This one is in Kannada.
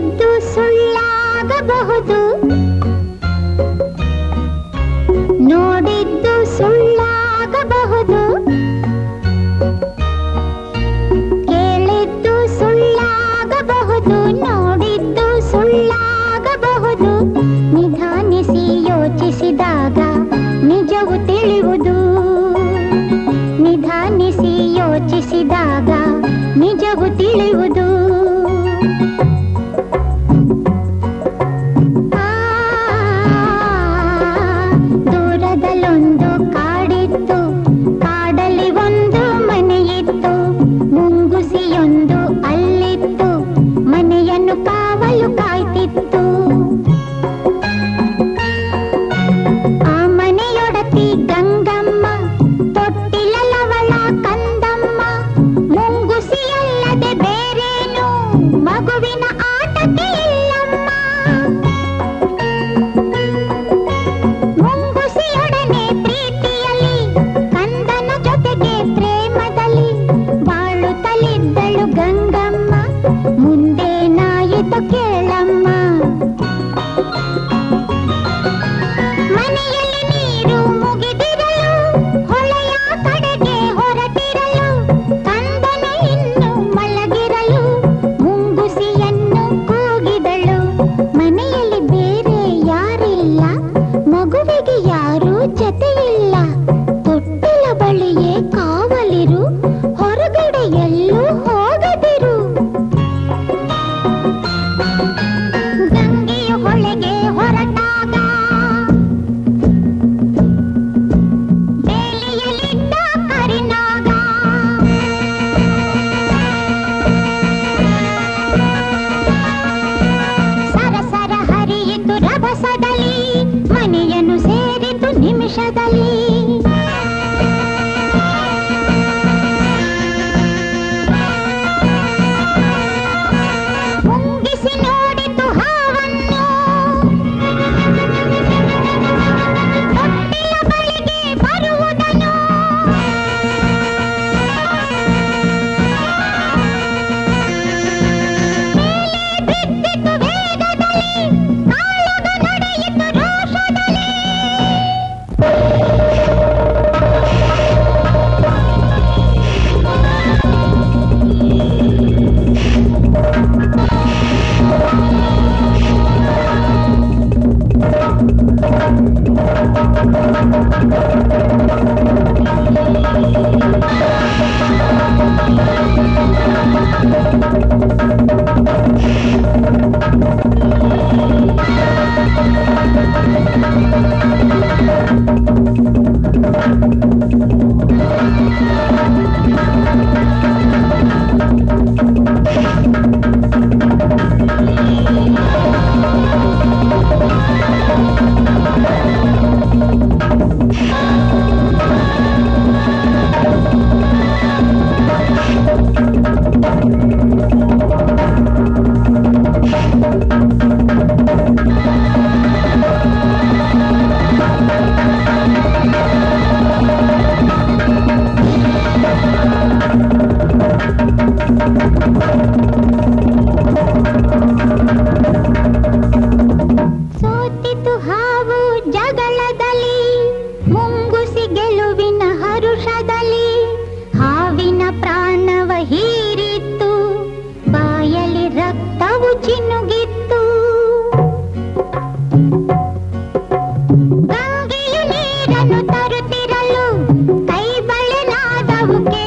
ಇದ್ದು ಸುಳ್ಳಾಗಬಹುದು. ನೋಡಿದ್ದು ಸುಳ್ಳಾಗಬಹುದು. ಕೇಳಿದ್ದು ಸುಳ್ಳಾಗಬಹುದು. ನೋಡಿದ್ದು ಸುಳ್ಳಾಗಬಹುದು. ನಿಧಾನಿಸಿ ಯೋಚಿಸಿದಾಗ ನಿಜವು ತಿಳಿಯುವುದು ನಿಧಾನಿಸಿ ಯೋಚಿಸಿದಾಗ ನಿಜವು ತಿಳಿಯುವುದು Thank you. 나올게